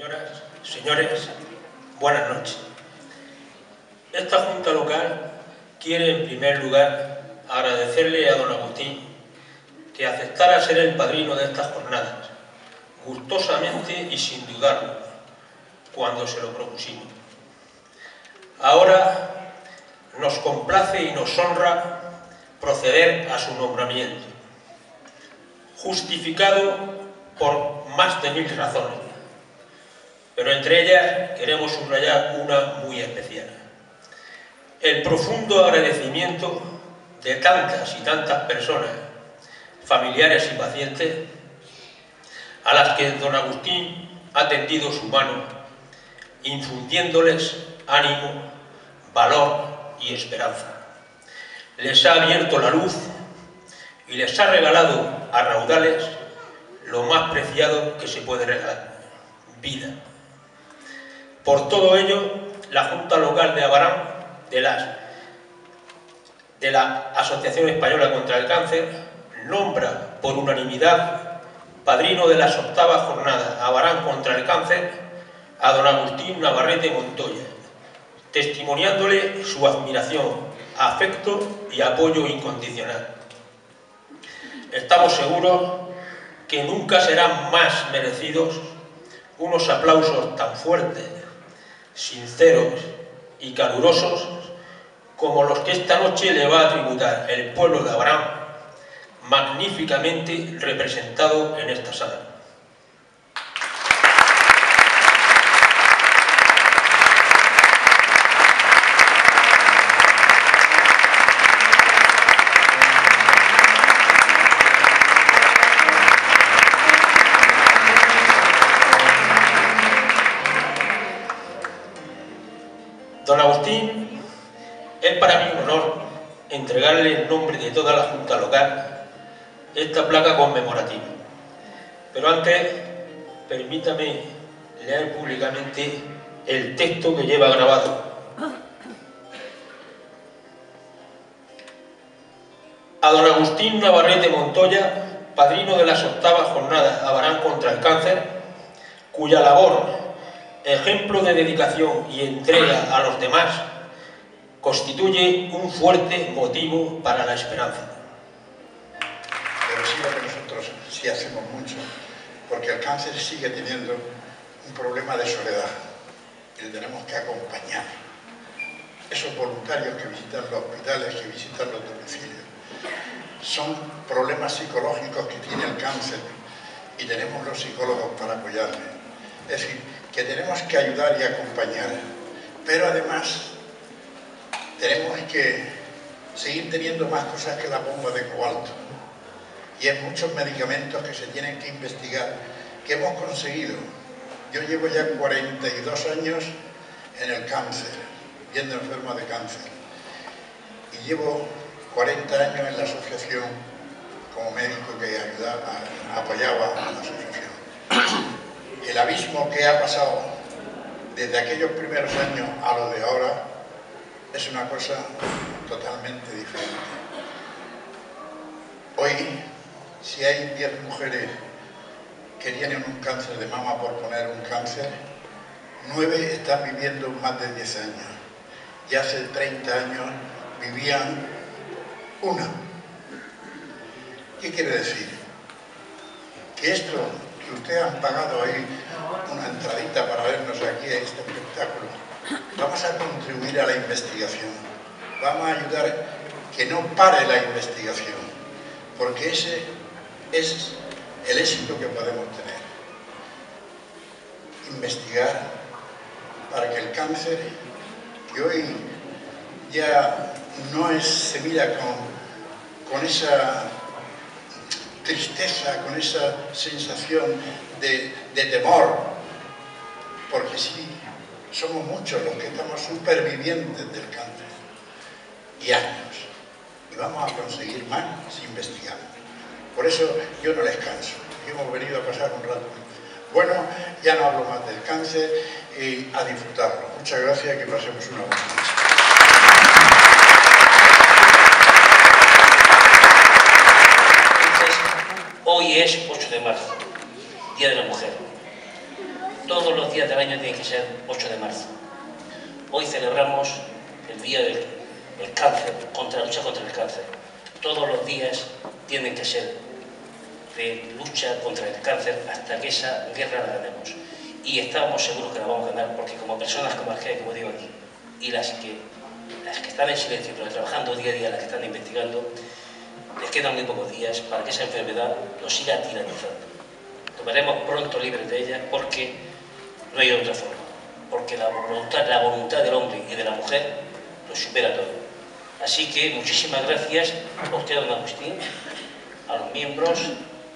Señoras, señores, buenas noches. Esta Junta Local quiere en primer lugar agradecerle a don Agustín que aceptara ser el padrino de estas jornadas, gustosamente y sin dudarlo, cuando se lo propusimos. Ahora nos complace y nos honra proceder a su nombramiento, justificado por más de mil razones, pero entre ellas queremos subrayar una muy especial. El profundo agradecimiento de tantas y tantas personas, familiares y pacientes, a las que don Agustín ha tendido su mano, infundiéndoles ánimo, valor y esperanza. Les ha abierto la luz y les ha regalado a raudales lo más preciado que se puede regalar, vida. Por todo ello, la Junta Local de Abarán, de, la Asociación Española contra el Cáncer, nombra por unanimidad padrino de las octavas jornadas Abarán contra el Cáncer a don Agustín Navarrete Montoya, testimoniándole su admiración, afecto y apoyo incondicional. Estamos seguros que nunca serán más merecidos unos aplausos tan fuertes, sinceros y calurosos como los que esta noche le va a tributar el pueblo de Abraham, magníficamente representado en esta sala. Toda la Junta Local esta placa conmemorativa. Pero antes, permítame leer públicamente el texto que lleva grabado. A don Agustín Navarrete Montoya, padrino de las octavas jornadas Abarán contra el cáncer, cuya labor ejemplo de dedicación y entrega a los demás, constituye un fuerte motivo para la esperanza. Pero sí que nosotros sí hacemos mucho, porque el cáncer sigue teniendo un problema de soledad y le tenemos que acompañar. Esos voluntarios que visitan los hospitales, que visitan los domicilios, son problemas psicológicos que tiene el cáncer y tenemos los psicólogos para apoyarle. Es decir, que tenemos que ayudar y acompañar, pero además tenemos que seguir teniendo más cosas que la bomba de cobalto. Y hay muchos medicamentos que se tienen que investigar, que hemos conseguido. Yo llevo ya 42 años en el cáncer, viendo enfermos de cáncer. Y llevo 40 años en la asociación como médico que ayudaba, apoyaba a la asociación el abismo que ha pasado desde aquellos primeros años a lo de ahora es una cosa totalmente diferente. Hoy, si hay 10 mujeres que tienen un cáncer de mama, por poner un cáncer, 9 están viviendo más de 10 años. Y hace 30 años vivían una. ¿Qué quiere decir? Que esto ustedes han pagado ahí una entradita para vernos aquí a este espectáculo, vamos a contribuir a la investigación, vamos a ayudar que no pare la investigación, porque ese es el éxito que podemos tener. Investigar para que el cáncer, que hoy ya no es, se mira con, con esa tristeza, con esa sensación de, temor, porque sí, somos muchos los que estamos supervivientes del cáncer y años, y vamos a conseguir más si investigamos. Por eso yo no les canso, hemos venido a pasar un rato. Bueno, ya no hablo más del cáncer y a disfrutarlo. Muchas gracias y que pasemos una buena noche. Hoy es 8 de marzo, Día de la Mujer. Todos los días del año tienen que ser 8 de marzo. Hoy celebramos el Día del Cáncer, contra la lucha contra el cáncer. Todos los días tienen que ser de lucha contra el cáncer hasta que esa guerra la ganemos. Y estamos seguros que la vamos a ganar porque como personas como que como digo aquí, y las que, las que están en silencio, pero trabajando día a día, las que están investigando, les quedan muy pocos días para que esa enfermedad nos siga tiranizando. Nos veremos pronto libres de ella porque no hay otra forma. Porque la voluntad, la voluntad del hombre y de la mujer lo supera todo. Así que muchísimas gracias a usted, don Agustín, a los miembros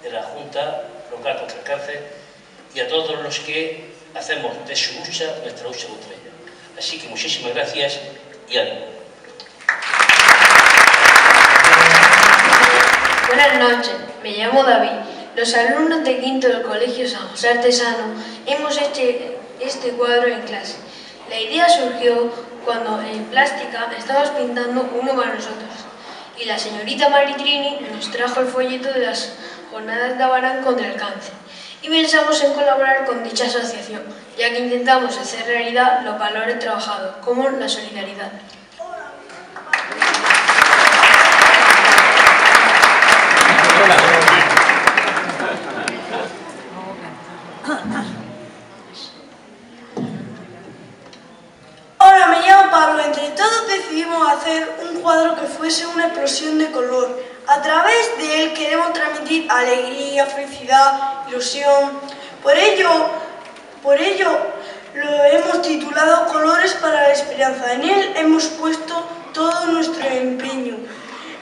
de la Junta Local contra el Cáncer y a todos los que hacemos de su lucha nuestra lucha contra ella. Así que muchísimas gracias y ánimo. Buenas noches, me llamo David. Los alumnos de quinto del Colegio San José Artesano hemos hecho este cuadro en clase. La idea surgió cuando en plástica estábamos pintando uno para nosotros y la señorita Maritrini nos trajo el folleto de las jornadas de Abarán contra el cáncer y pensamos en colaborar con dicha asociación, ya que intentamos hacer realidad los valores trabajados, como la solidaridad. Hola, me llamo Pablo. Entre todos decidimos hacer un cuadro que fuese una explosión de color. A través de él queremos transmitir alegría, felicidad, ilusión. Por ello, por ello lo hemos titulado Colores para la Esperanza. En él hemos puesto todo nuestro empeño.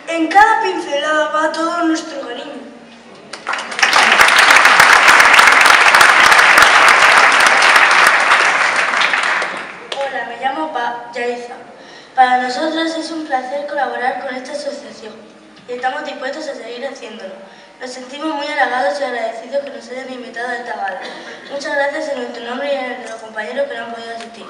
En cada pincelada va todo nuestro cariño. Hola, me llamo pa Yaiza. Para nosotros es un placer colaborar con esta asociación y estamos dispuestos a seguir haciéndolo. Nos sentimos muy halagados y agradecidos que nos hayan invitado a esta gala. Muchas gracias en nuestro nombre y en el de los compañeros que no han podido asistir.